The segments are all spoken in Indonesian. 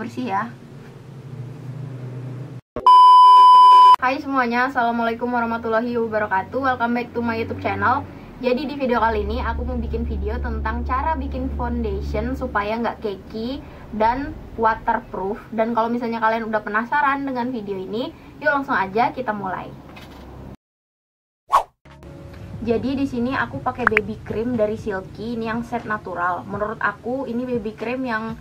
bersih ya. Hai semuanya, Assalamualaikum warahmatullahi wabarakatuh. Welcome back to my youtube channel. Jadi di video kali ini aku mau bikin video tentang cara bikin foundation supaya nggak cakey dan waterproof. Dan kalau misalnya kalian udah penasaran dengan video ini Yuk langsung aja kita mulai. Jadi di sini aku pakai baby cream dari Silky. Ini yang set natural. Menurut aku ini baby cream yang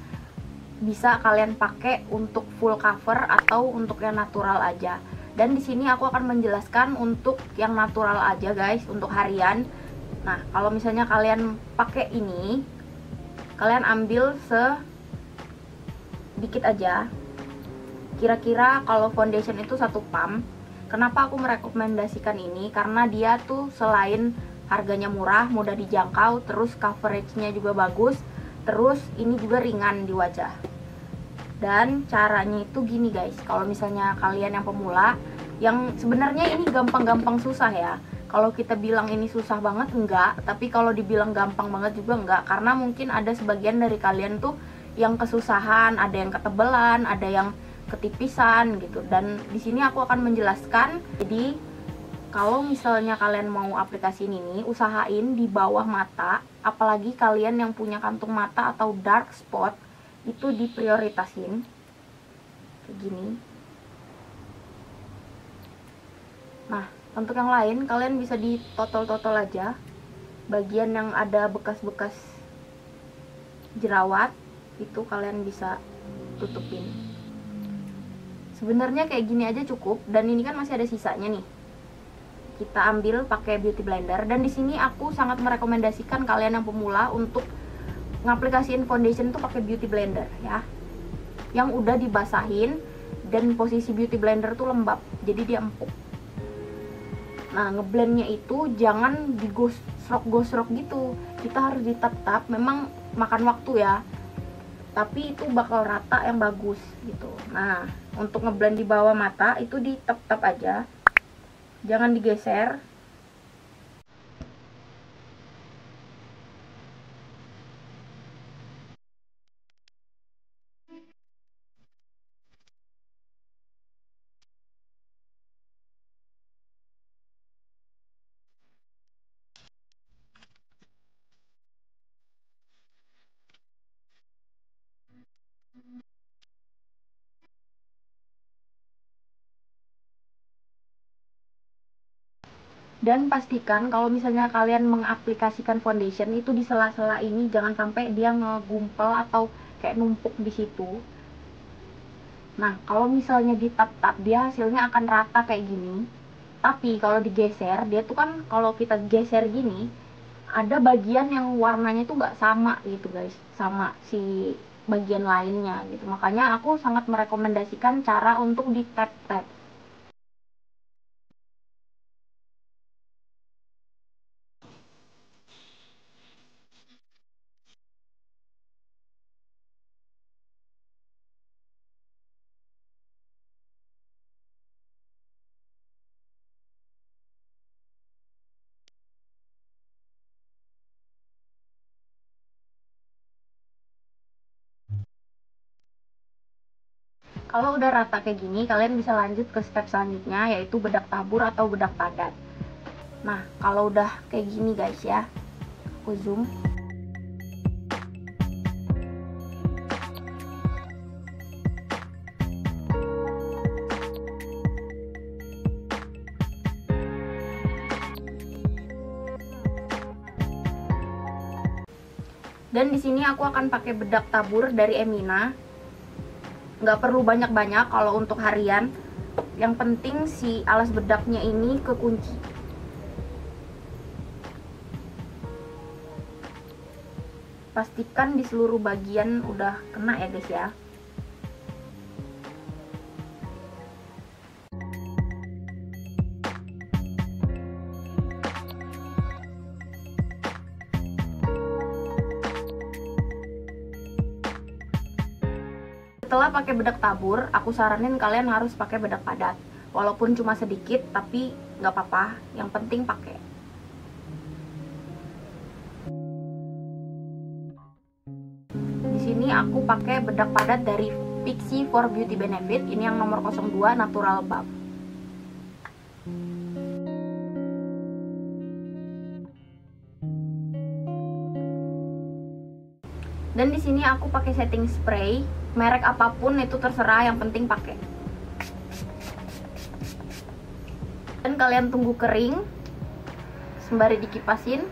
bisa kalian pakai untuk full cover atau untuk yang natural aja. Dan di sini aku akan menjelaskan untuk yang natural aja guys, untuk harian. Nah, kalau misalnya kalian pakai ini, kalian ambil se dikit aja. Kira-kira kalau foundation itu satu pump Kenapa aku merekomendasikan ini? Karena dia tuh selain harganya murah, mudah dijangkau, terus coveragenya juga bagus, terus ini juga ringan di wajah. Dan caranya itu gini guys, kalau misalnya kalian yang pemula, yang sebenarnya ini gampang-gampang susah ya. Kalau kita bilang ini susah banget enggak, tapi kalau dibilang gampang banget juga enggak, karena mungkin ada sebagian dari kalian tuh yang kesusahan, ada yang ketebelan, ada yang ketipisan gitu. Dan di sini aku akan menjelaskan. Jadi kalau misalnya kalian mau aplikasi ini usahain di bawah mata apalagi kalian yang punya kantung mata atau dark spot itu diprioritasin. Kayak gini. Nah untuk yang lain kalian bisa di totol-totol aja. Bagian yang ada bekas-bekas jerawat itu kalian bisa tutupin. Sebenarnya kayak gini aja cukup dan ini kan masih ada sisanya nih kita ambil pakai beauty blender. Dan di sini aku sangat merekomendasikan kalian yang pemula untuk ngaplikasiin foundation tuh pakai beauty blender ya. Yang udah dibasahin dan posisi beauty blender tuh lembab jadi dia empuk. Nah ngeblendnya itu jangan digosrok-gosrok gitu. Kita harus ditap-tap memang makan waktu ya. Tapi itu bakal rata yang bagus gitu. Nah untuk ngeblend di bawah mata itu di tap-tap aja jangan digeser dan pastikan kalau misalnya kalian mengaplikasikan foundation itu di sela-sela ini jangan sampai dia ngegumpel atau kayak numpuk di situ. Nah kalau misalnya di tap-tap dia hasilnya akan rata kayak gini. Tapi kalau digeser dia tuh kan kalau kita geser gini ada bagian yang warnanya tuh nggak sama gitu guys. Sama si bagian lainnya gitu. Makanya aku sangat merekomendasikan cara untuk di tap-tap kalau udah rata kayak gini kalian bisa lanjut ke step selanjutnya yaitu bedak tabur atau bedak padat. Nah kalau udah kayak gini guys ya. Aku zoom. Dan di sini aku akan pakai bedak tabur dari Emina nggak perlu banyak-banyak kalau untuk harian. Yang penting si alas bedaknya ini kekunci. Pastikan di seluruh bagian udah kena ya guys ya setelah pakai bedak tabur aku saranin kalian harus pakai bedak padat. Walaupun cuma sedikit tapi nggak apa-apa. Yang penting pakai. Di sini aku pakai bedak padat dari Pixie for Beauty Benefit. Ini yang nomor 02 Natural Buff dan di sini aku pakai setting spray. Merek apa pun itu terserah yang penting pakai. Dan kalian tunggu kering. Sembari dikipasin.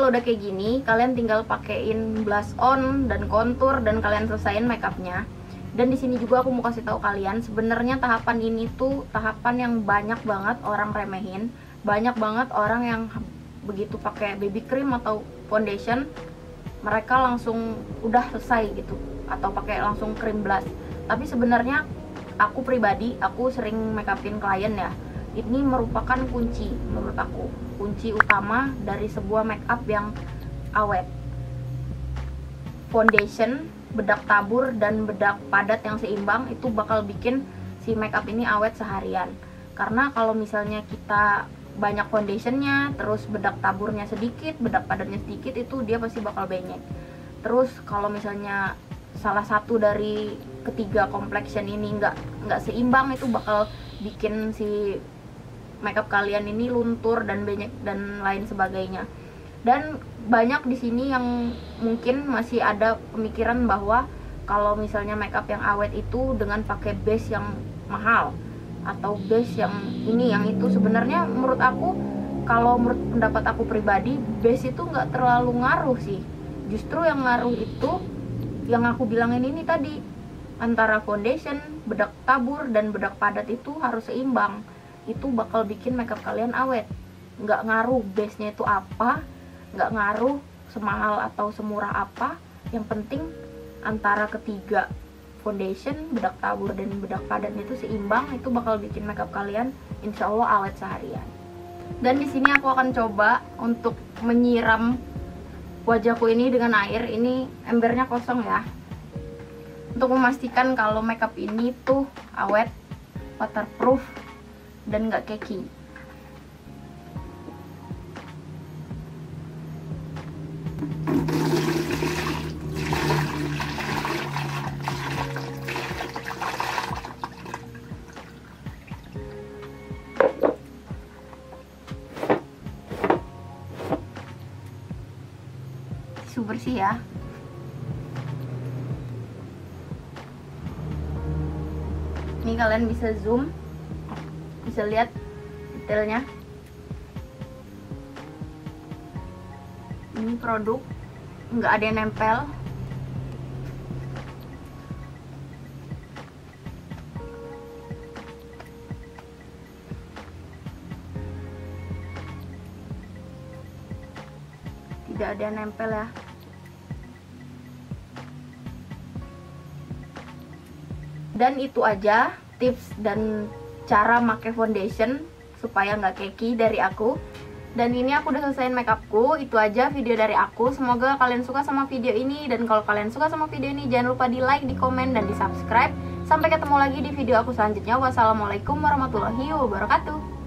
Kalau udah kayak gini kalian tinggal pakein blush on dan contour dan kalian selesaiin makeupnya. Dan di sini juga aku mau kasih tahu kalian sebenarnya tahapan ini tuh tahapan yang banyak banget orang remehin. Banyak banget orang yang begitu pakai baby cream atau foundation mereka langsung udah selesai gitu. Atau pakai langsung cream blush tapi sebenarnya aku pribadi aku sering make upin klien ya. Ini merupakan kunci menurut aku. Kunci utama dari sebuah make up yang awet. Foundation bedak tabur dan bedak padat yang seimbang itu bakal bikin si make up ini awet seharian. Karena kalau misalnya kita banyak foundationnya terus bedak taburnya sedikit bedak padatnya sedikit itu dia pasti bakal banyak terus kalau misalnya salah satu dari ketiga complexion ini nggak nggak seimbang itu bakal bikin si makeup kalian ini luntur dan banyak dan lain sebagainya. Dan banyak di sini yang mungkin masih ada pemikiran bahwa kalau misalnya makeup yang awet itu dengan pakai base yang mahal atau base yang ini yang itu. Sebenarnya menurut aku kalau menurut pendapat aku pribadi base itu nggak terlalu ngaruh sih. Justru yang ngaruh itu yang aku bilangin ini tadi antara foundation bedak tabur dan bedak padat itu harus seimbang. Itu bakal bikin makeup kalian awet. Nggak ngaruh base nya itu apa nggak ngaruh semahal atau semurah apa. Yang penting antara ketiga foundation, bedak tabur dan bedak padat itu seimbang itu bakal bikin makeup kalian insya Allah awet seharian. Dan di sini aku akan coba untuk menyiram wajahku ini dengan air. Ini embernya kosong ya. Untuk memastikan kalau makeup ini tuh awet, waterproof dan nggak keki. Bersih ya. Ini kalian bisa zoom bisa lihat detailnya. Ini produk nggak ada yang nempel. Tidak ada yang nempel ya dan itu aja tips dan cara pakai foundation supaya nggak keki dari aku. Dan ini aku udah selesai makeupku itu aja video dari aku. Semoga kalian suka sama video ini. Dan kalau kalian suka sama video ini jangan lupa di like di komen dan di subscribe sampai ketemu lagi di video aku selanjutnya. Wassalamualaikum warahmatullahi wabarakatuh